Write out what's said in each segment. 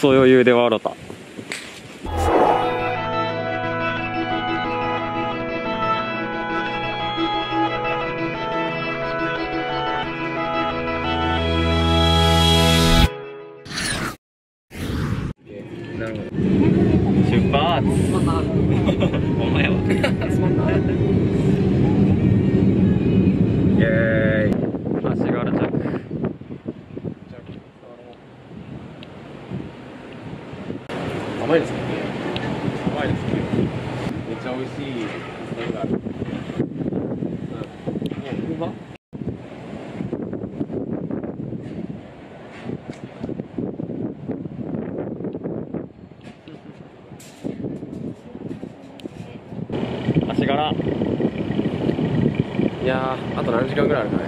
ソ余裕で笑った。出発。お前はイエーイ足柄着甘いですね甘いですねめっちゃ美味しいのがあるうんもう車足柄。いやーあと何時間ぐらいあるかね。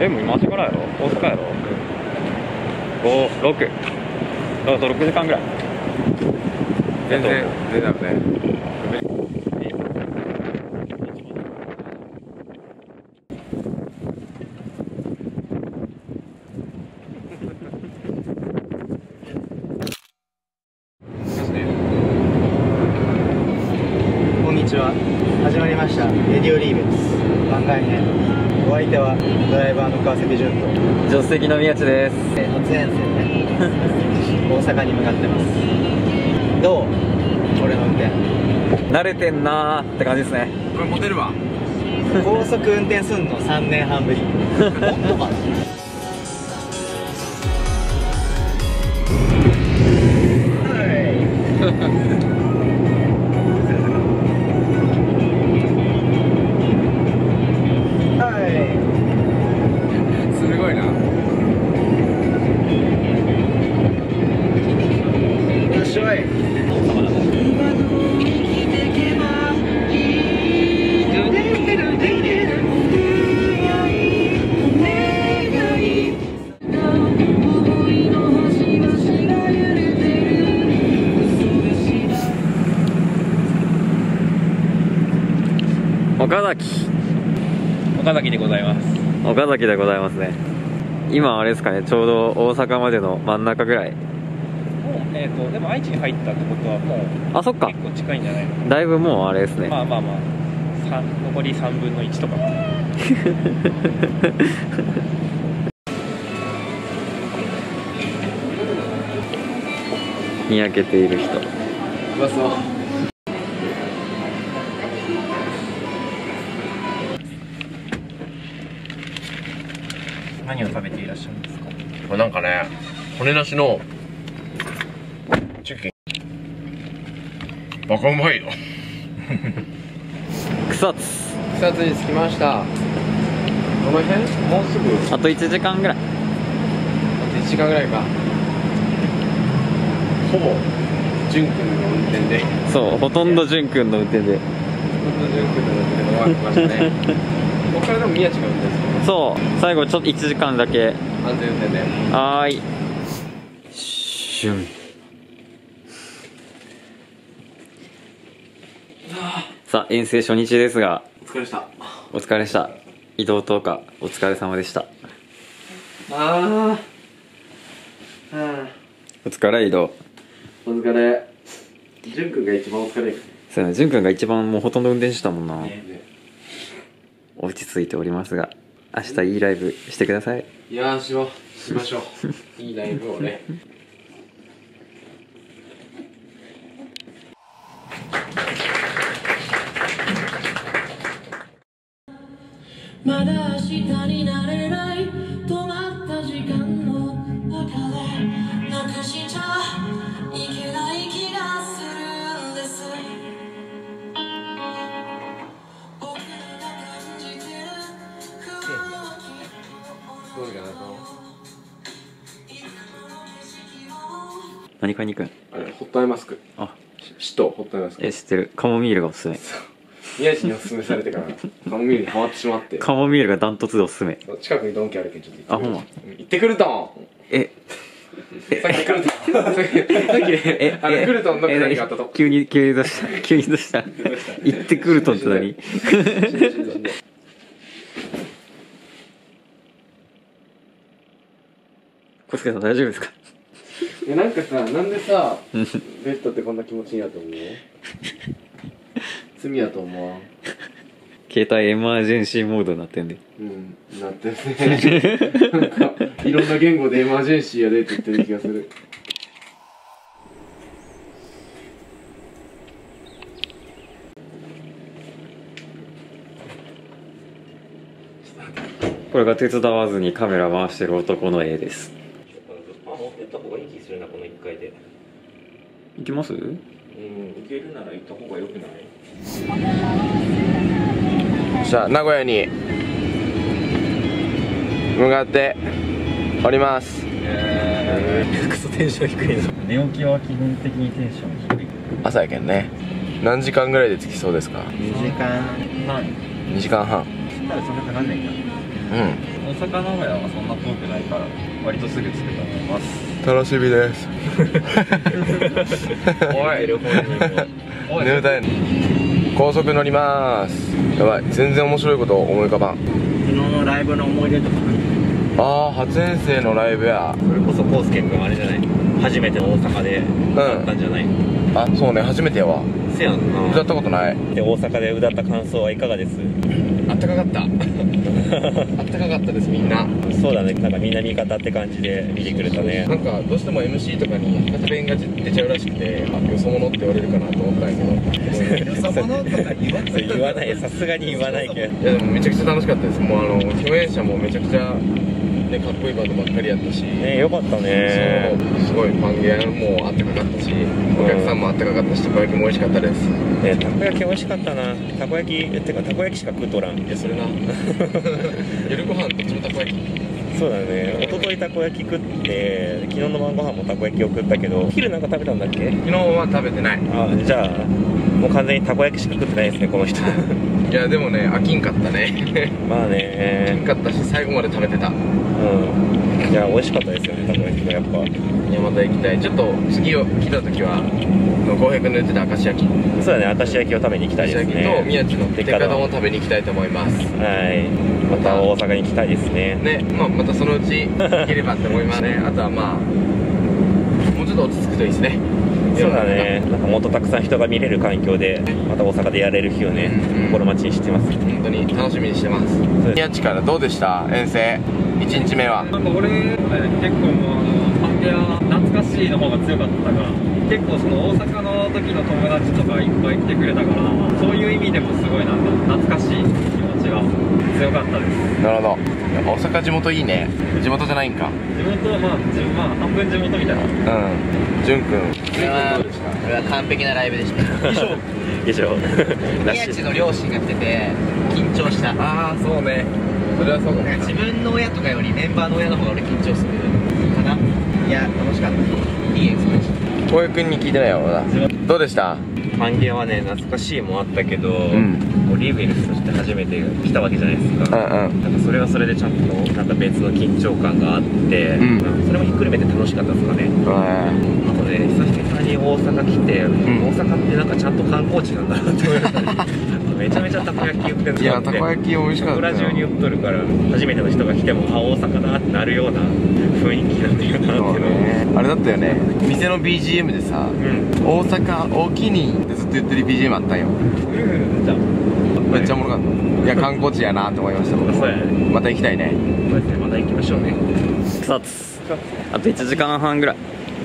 えもう今足柄やろ？大阪やろ？56あと6時間ぐらい。全然全然ダメ。ねこんにちは始まりましたレディオリーベです番外編お相手はドライバーの川崎潤と助手席の宮地です。えー初遠征ね大阪に向かってます。どう？俺の運転。慣れてんなーって感じですね。これモテるわ。高速運転すんの3年半ぶり。もっとかな岡崎。岡崎でございます。岡崎でございますね。今あれですかねちょうど大阪までの真ん中ぐらい。もうえっ、とでも愛知に入ったってことはもうあそっか。結構近いんじゃないの？だいぶもうあれですね。まあまあまあ。三残り3分の1とか。にやけている人。うまそう何を食べていらっしゃるんですか？これなんかね骨なしのチキン。バカうまいよ。草津。草津に着きました。どの辺？もうすぐ？あと1時間ぐらい。あと1時間ぐらいか。ほぼ淳君の運転で。そうほとんど淳君の運転で。ほとんど淳君の運転で終わりましたね。こ こからでも宮地が運転する。そう最後ちょっと1時間だけ。安全運転で。はーい。シュン。さあ遠征初日ですが。お疲れした。お疲れでした。移動10日お疲れ様でした。あお疲れ移動。お疲れ。淳君が一番お疲れ。そうやね淳君が一番もうほとんど運転してたもんな、ね落ち着いておりますが明日いいライブしてください。いやーしよう。しましょう。いいライブをね。まだ明日になれない何買いに行く？んあれホットアイマスク。あ。シとホットアイマスク。え知ってる。カモミールがおすすめ。宮地におすすめされてからカモミールにハマってしまって。カモミールがダントツでおすすめ。近くにドンキあるけんちょっとあほんま？行ってくると。んえ。さっきクルトンさっきさっきねあのクルトンのくだりがあったと。急に 急にどうした？急にどうした？行ってくるとんって何？小助さん大丈夫ですか？えなんかさなんでさベッドってこんな気持ちいいやと思う？罪やと思わん？携帯エマージェンシーモードになってんで。うんなってるね。なんかいろんな言語でエマージェンシーやでって言ってる気がする。これが手伝わずにカメラ回してる男の絵ですあ持った方がいい気するなこの1回で。行きます？うん受けるなら行った方がよくない？じゃあ名古屋に向かっております。クソテンション低いぞ寝起きは基本的にテンション低い。朝やけんね。何時間ぐらいで着きそうですか？2時間半。2時間半。多分そんなかかんないかうん。大阪名古屋はそんな遠くないから割とすぐ着くと思います楽しみです。おい。眠たい高速乗ります。やばい。全然面白いこと思い浮かばん。昨日のライブの思い出とか。ああ初遠征のライブや。それこそ康介君あれじゃない？初めての大阪で歌ったんじゃない、あそうね。初めてやわ。せやん歌ったことない。で大阪で歌った感想はいかがです？あったかかった。あったかかったですみんな。そうだねなんかみんな味方って感じで見てくれたね。なんかどうしても MC とかに博多弁が出ちゃうらしくてあよそ者って言われるかなと思ったんやけど。よそ者とか言わない。さすがに言わないけど。いやでもめちゃくちゃ楽しかったです。もうあの共演者もめちゃくちゃねかっこいいバンドばっかりやったし。ねよかったね。すごいファンゲアもあったかかったしお客さんもあったかかったしたこ焼きも美味しかったです。ねたこ焼き美味しかったな。たこ焼きってかたこ焼きしか食うとらんいやそれな夜ご飯どっちもたこ焼き。そうだね。一昨日たこ焼き食って昨日の晩ご飯もたこ焼きを食ったけど昼なんか食べたんだっけ？昨日は食べてない。あじゃあもう完全にたこ焼きしか食ってないですねこの人。いやでもね飽きんかったね。まあ飽きんねかったし最後まで食べてた。うん。いや美味しかったですよねたこ焼きがやっぱ。いやまた行きたい。ちょっと次を来た時は浩平君の言ってた明石焼き。そうだね明石焼きを食べに行きたい明石です焼きと宮ね地の鉄火丼を食べに行きたいと思います。はい。また大阪に行きたいですね。ねまあまたそのうち行ければって思いますね。あとはまあもうちょっと落ち着くといいですねそうだね。なんかもっとたくさん人が見れる環境でまた大阪でやれる日をねうん心待ちにしてます。本当に楽しみにしてます。宮地からどうでした？遠征。1日目は。なんか俺、結構もうあの、パンゲア懐かしいの方が強かったから、結構その大阪の時の友達とかいっぱい来てくれたから、そういう意味でもすごいなんか懐かしい気持ちが強かったです。なるほど。大阪地元いいね。地元じゃないんか。地元はまあ、地まあ、半分地元みたいな。うん。潤くんこれはこれは完璧なライブでした。以上以上宮地の両親が来てて緊張した。ああそうね。それはそうだね。自分の親とかよりメンバーの親の方が俺緊張するかな。いや楽しかった。いい演奏でした浩平君に聞いてないよまだ。どうでした？パンゲアはね懐かしいもあったけど、ん。こうリーブイルスとして初めて来たわけじゃないですうんか、うん。なんかそれはそれでちゃんとなんか別の緊張感があって、ん。それもひっくるめて楽しかったですかね。あとね久々に大阪来て、ん。大阪ってなんかちゃんと観光地なんだなって思いましたねめちゃめちゃたこ焼き売ってるの。いやたこ焼き美味しかったよ。村中に売っとるから初めての人が来てもあ大阪だってなるような雰囲気になってるなっていあれだったよね。店の BGM でさうん。大阪大きにってずっと言ってる BGM あったんよ。じゃあめっちゃおもろかった。いや観光地やなって思いましたそうやね。また行きたいね。そうですね。また行きましょうね。草津。あと1時間半ぐらい。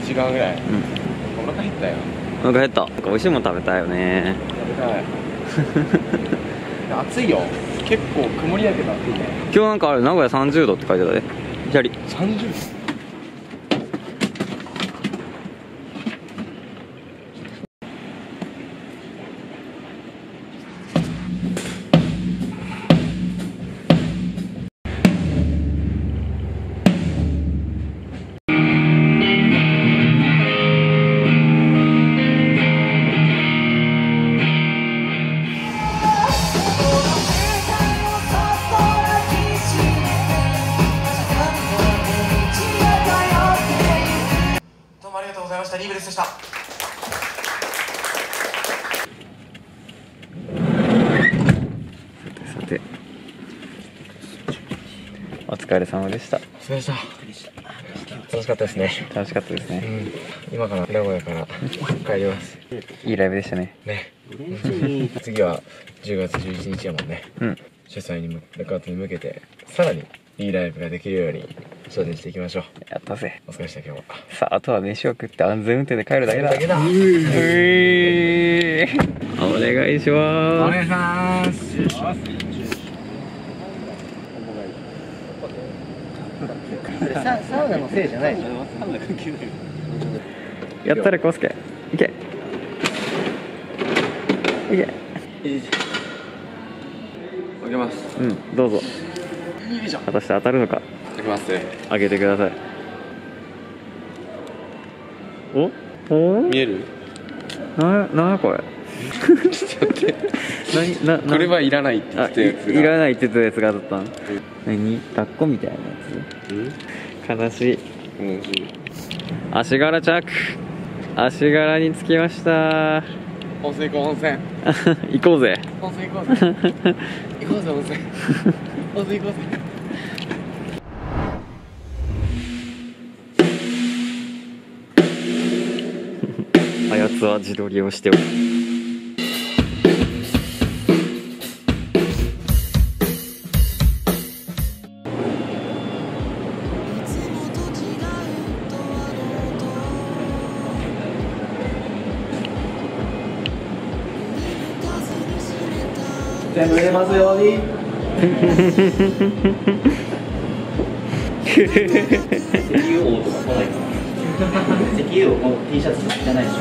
1時間ぐらい。お腹減ったよお腹減った。なんか美味しいもの食べたいよね。食べたい暑いよ結構曇りやけど暑いね今日なんかあれ、名古屋30度って書いてたで。左。30どお疲れ様でした。お疲れ様でした。楽しかったですね。楽しかったですね。今から名古屋から帰ります。いいライブでしたね。ね。次は10月11日やもんね。うん。主催に向かってに向けてさらにいいライブができるように精進していきましょう。やったぜ。お疲れした今日は。さああとは飯を食って安全運転で帰るだけだ。だけだ。お願いします。願いしますササウナのせいじゃないでしょやったらコスケいけ。いけ。あげます。うんどうぞ。果たして当たるのか。あげます開けてください。お？お？見える？ななこれ。何ななこれはいらないって言あってたやついいらないって言ってたやつが当たったん？何？抱っこみたいなやつ？悲しい。うん。足柄着足柄に着きました。温泉行こう温泉。行こうぜ。温泉行こうぜ。行こうぜ温泉。温泉行こうぜ。あやつは自撮りをしておる点売れますように。石油王とか来ない石油王 T シャツじゃないでしょ。